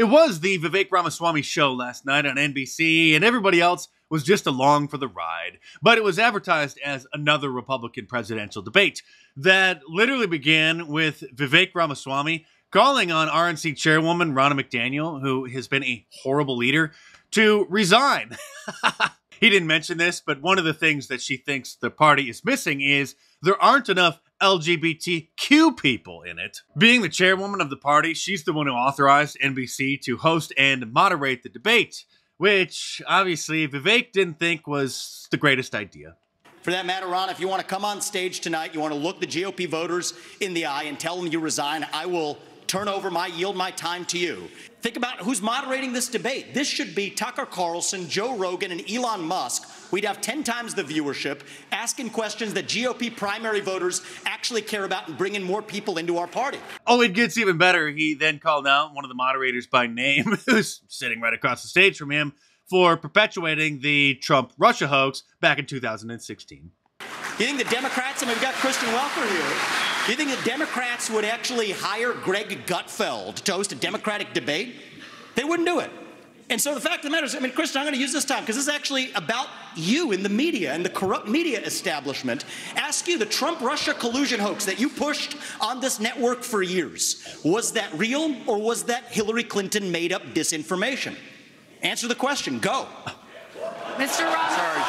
It was the Vivek Ramaswamy show last night on NBC, and everybody else was just along for the ride. But it was advertised as another Republican presidential debate that literally began with Vivek Ramaswamy calling on RNC chairwoman Ronna McDaniel, who has been a horrible leader, to resign. he didn't mention this, but one of the things that she thinks the party is missing is there aren't enough LGBTQ people in it. Being the chairwoman of the party, she's the one who authorized NBC to host and moderate the debate, which obviously Vivek didn't think was the greatest idea. For that matter, Ronna, if you want to come on stage tonight, you want to look the GOP voters in the eye and tell them you resign, I will turn over my, yield my time to you. Think about who's moderating this debate. This should be Tucker Carlson, Joe Rogan, and Elon Musk. We'd have 10 times the viewership, asking questions that GOP primary voters actually care about and bringing more people into our party. Oh, it gets even better. He then called out one of the moderators by name, who's sitting right across the stage from him, for perpetuating the Trump Russia hoax back in 2016. You think the Democrats, and we've got Kristen Welker here, do you think the Democrats would actually hire Greg Gutfeld to host a Democratic debate? They wouldn't do it. And so the fact of the matter is, I mean, Kristen, I'm going to use this time because this is actually about you in the media and the corrupt media establishment. Ask you the Trump Russia collusion hoax that you pushed on this network for years. Was that real or was that Hillary Clinton made up disinformation? Answer the question. Go. Mr. Ross. Sorry.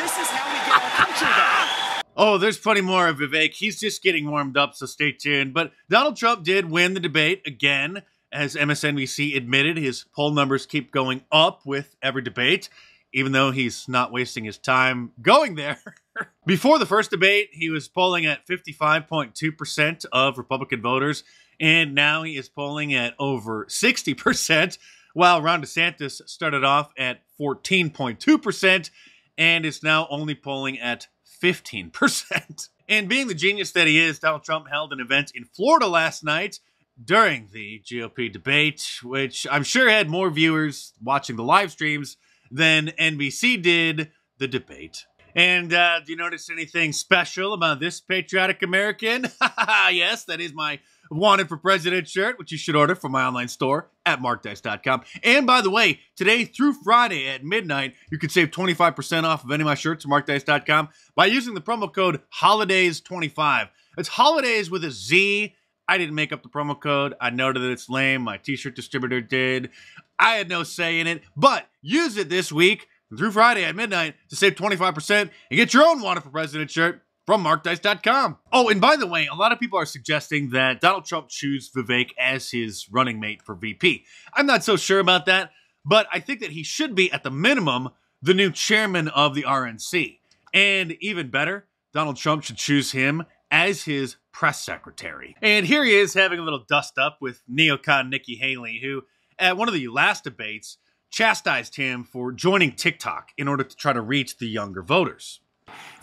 This is how we get our country back. Oh, there's plenty more of Vivek. He's just getting warmed up, so stay tuned. But Donald Trump did win the debate again. As MSNBC admitted, his poll numbers keep going up with every debate, even though he's not wasting his time going there. Before the first debate, he was polling at 55.2% of Republican voters, and now he is polling at over 60%, while Ron DeSantis started off at 14.2% and is now only polling at 15%. And being the genius that he is, Donald Trump held an event in Florida last night during the GOP debate, which I'm sure had more viewers watching the live streams than NBC did the debate. And uh, do you notice anything special about this patriotic American? yes, that is my Wanted for President shirt, which you should order from my online store at markdice.com. And by the way, today through Friday at midnight, you can save 25% off of any of my shirts at markdice.com by using the promo code HOLIDAYZ25. It's holidays with a Z. I didn't make up the promo code. I noted that it's lame. My t shirt distributor did. I had no say in it, but use it this week through Friday at midnight to save 25% and get your own Wanted for President shirt from markdice.com. Oh, and by the way, a lot of people are suggesting that Donald Trump choose Vivek as his running mate for VP. I'm not so sure about that, but I think that he should be, at the minimum, the new chairman of the RNC. And even better, Donald Trump should choose him as his press secretary. And here he is having a little dust up with neocon Nikki Haley, who, at one of the last debates, chastised him for joining TikTok in order to try to reach the younger voters.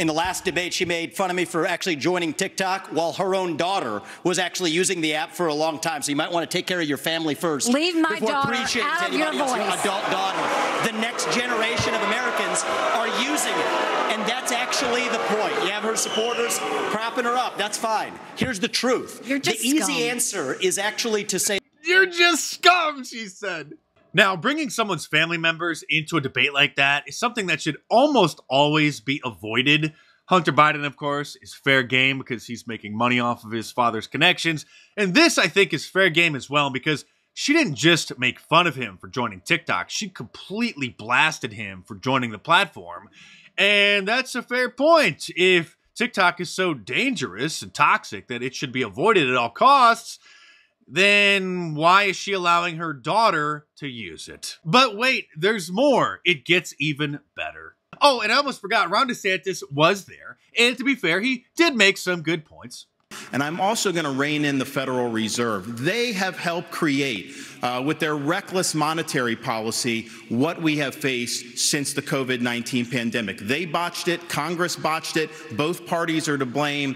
In the last debate, she made fun of me for actually joining TikTok while her own daughter was actually using the app for a long time. So you might want to take care of your family first. Leave my daughter out of your voice. Your adult daughter. The next generation of Americans are using it. And that's actually the point. You have her supporters propping her up. That's fine. Here's the truth. You're just the easy answer is actually to say, You're just scum, she said. Now, bringing someone's family members into a debate like that is something that should almost always be avoided. Hunter Biden, of course, is fair game because he's making money off of his father's connections. And this, I think, is fair game as well because she didn't just make fun of him for joining TikTok, she completely blasted him for joining the platform. And that's a fair point. If TikTok is so dangerous and toxic that it should be avoided at all costs, then why is she allowing her daughter to use it? But wait, there's more. It gets even better. Oh, and I almost forgot, Ron DeSantis was there. And to be fair, he did make some good points. And I'm also going to rein in the Federal Reserve. They have helped create, uh, with their reckless monetary policy, what we have faced since the COVID 19 pandemic. They botched it, Congress botched it, both parties are to blame.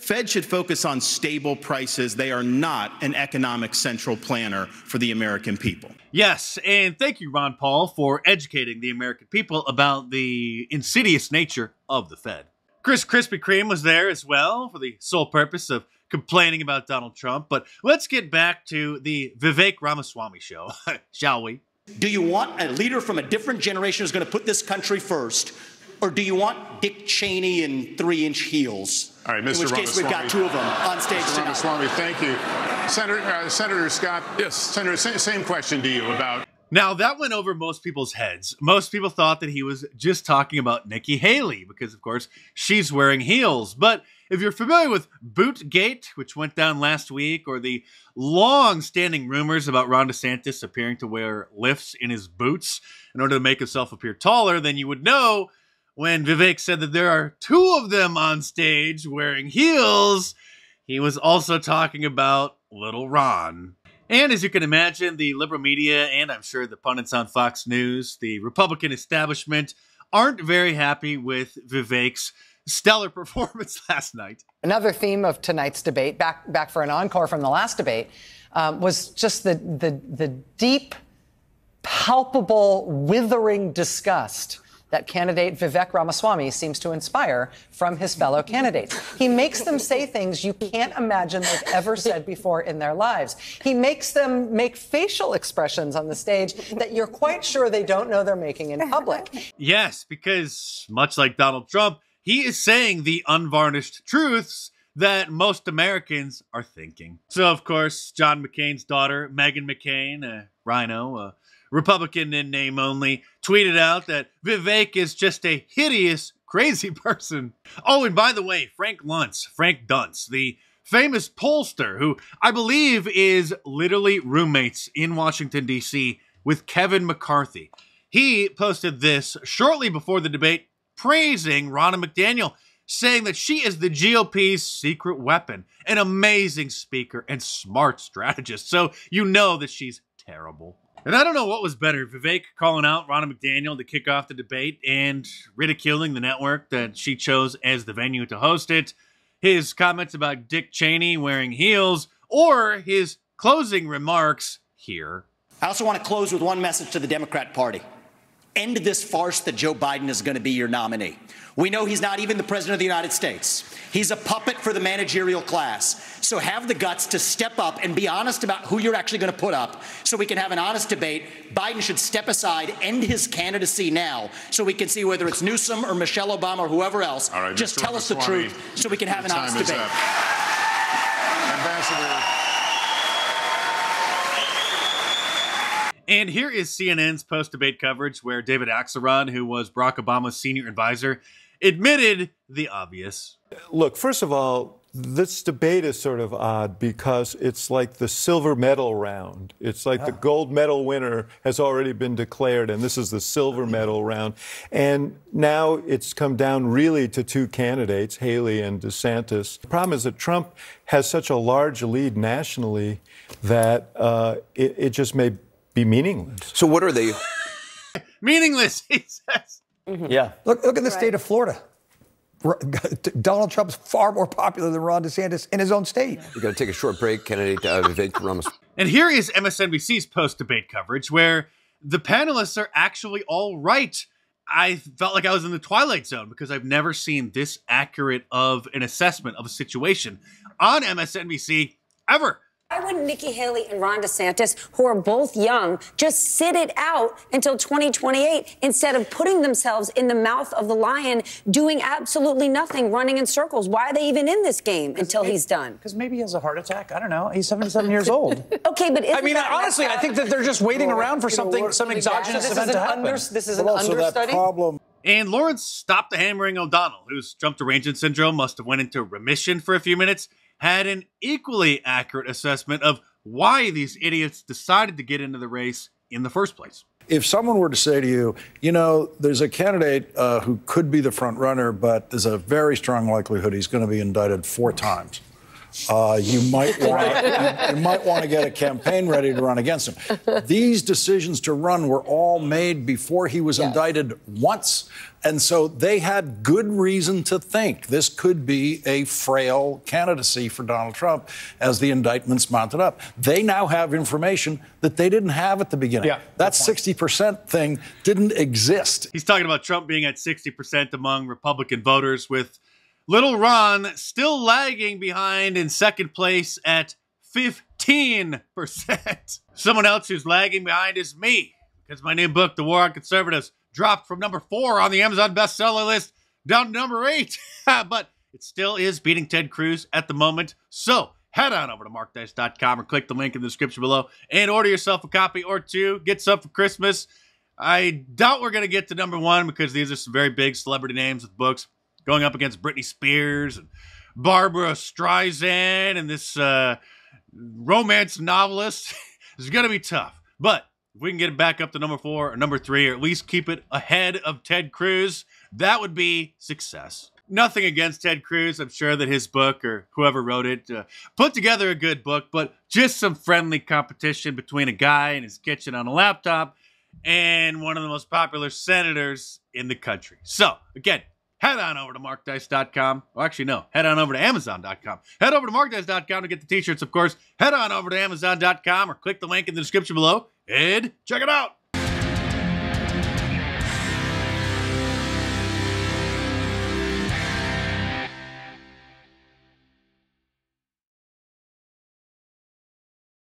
Fed should focus on stable prices. They are not an economic central planner for the American people. Yes, and thank you, Ron Paul, for educating the American people about the insidious nature of the Fed. Chris Krispy Kreme was there as well for the sole purpose of complaining about Donald Trump. But let's get back to the Vivek Ramaswamy show, shall we? Do you want a leader from a different generation who's going to put this country first? Or do you want Dick Cheney in three inch heels? All right, Mr. In which Ramaswamy. case, we've got two of them on stage Mr. tonight. Ramaswamy, thank you. Senator, uh, Senator Scott, yes. Senator, sa- same question to you about Now, that went over most people's heads. Most people thought that he was just talking about Nikki Haley because, of course, she's wearing heels. But if you're familiar with Bootgate, which went down last week, or the long standing rumors about Ron DeSantis appearing to wear lifts in his boots in order to make himself appear taller, then you would know when Vivek said that there are two of them on stage wearing heels, he was also talking about little Ron. And as you can imagine, the liberal media and I'm sure the pundits on Fox News, the Republican establishment, aren't very happy with Vivek's stellar performance last night. Another theme of tonight's debate, back back for an encore from the last debate, um, was just the the the deep, palpable, withering disgust that candidate Vivek Ramaswamy seems to inspire from his fellow candidates. He makes them say things you can't imagine they've ever said before in their lives. He makes them make facial expressions on the stage that you're quite sure they don't know they're making in public. Yes, because much like Donald Trump, he is saying the unvarnished truths that most Americans are thinking. So, of course, John McCain's daughter, Meghan McCain, a RINO, a Republican in name only, tweeted out that Vivek is just a hideous, crazy person. Oh, and by the way, Frank Luntz, Frank Dunce, the famous pollster who I believe is literally roommates in Washington, D.C. with Kevin McCarthy. He posted this shortly before the debate praising Ronna McDaniel, saying that she is the GOP's secret weapon, an amazing speaker and smart strategist. So you know that she's terrible. And I don't know what was better, Vivek calling out Ronna McDaniel to kick off the debate and ridiculing the network that she chose as the venue to host it, his comments about Dick Cheney wearing heels, or his closing remarks here. I also want to close with one message to the Democrat Party. End this farce that Joe Biden is going to be your nominee. We know he's not even the President of the United States. He's a puppet for the managerial class. So have the guts to step up and be honest about who you're actually going to put up so we can have an honest debate. Biden should step aside, end his candidacy now so we can see whether it's Newsom or Michelle Obama or whoever else. All right, Just Mr. tell us the Ramaswamy, truth so we can have an honest debate. up. Ambassador. And here is CNN's post debate coverage where David Axelrod, who was Barack Obama's senior advisor, admitted the obvious. Look, first of all, this debate is sort of odd because it's like the silver medal round. It's like the gold medal winner has already been declared, and this is the silver medal round. And now it's come down really to two candidates, Haley and DeSantis. The problem is that Trump has such a large lead nationally that uh, it, it just may be meaningless. So what are they? Meaningless, he says. Yeah. Look, look at the state of Florida. R- Donald Trump's far more popular than Ron DeSantis in his own state. We're going to take a short break. Candidate uh, Vivek Ramaswamy. And here is MSNBC's post debate coverage where the panelists are actually all right. I felt like I was in the twilight zone because I've never seen this accurate of an assessment of a situation on MSNBC ever. Why wouldn't Nikki Haley and Ron DeSantis, who are both young, just sit it out until 2028 instead of putting themselves in the mouth of the lion, doing absolutely nothing, running in circles? Why are they even in this game until he's done? Because maybe he has a heart attack. I don't know. He's 77 years old. Okay, but I isn't mean, that honestly, I think that they're just waiting around for something, we're- some exogenous So this event is to happen. under- this is an But also that understudy. problem. And Lawrence stopped the hammering O'Donnell, whose Trump derangement syndrome must have went into remission for a few minutes, had an equally accurate assessment of why these idiots decided to get into the race in the first place. If someone were to say to you, you know, there's a candidate uh, who could be the front runner, but there's a very strong likelihood he's going to be indicted four times. Uh, you might want you might want to get a campaign ready to run against him. These decisions to run were all made before he was indicted once, and so they had good reason to think this could be a frail candidacy for Donald Trump as the indictments mounted up. They now have information that they didn't have at the beginning. Yeah, that 60% thing didn't exist. He's talking about Trump being at 60% among Republican voters with Little Ron still lagging behind in second place at 15%. Someone else who's lagging behind is me, because my new book, The War on Conservatives, dropped from number four on the Amazon bestseller list down to number eight. but it still is beating Ted Cruz at the moment. So head on over to markdice.com or click the link in the description below and order yourself a copy or two. Get some for Christmas. I doubt we're going to get to number one because these are some very big celebrity names with books going up against Britney Spears and Barbra Streisand and this uh, romance novelist. is going to be tough. But if we can get it back up to number four or number three, or at least keep it ahead of Ted Cruz, that would be success. Nothing against Ted Cruz. I'm sure that his book or whoever wrote it uh, put together a good book, but just some friendly competition between a guy in his kitchen on a laptop and one of the most popular senators in the country. So, again, head on over to markdice.com. Well, actually, no, head on over to amazon.com. Head over to markdice.com to get the t shirts, of course. Head on over to amazon.com or click the link in the description below and check it out.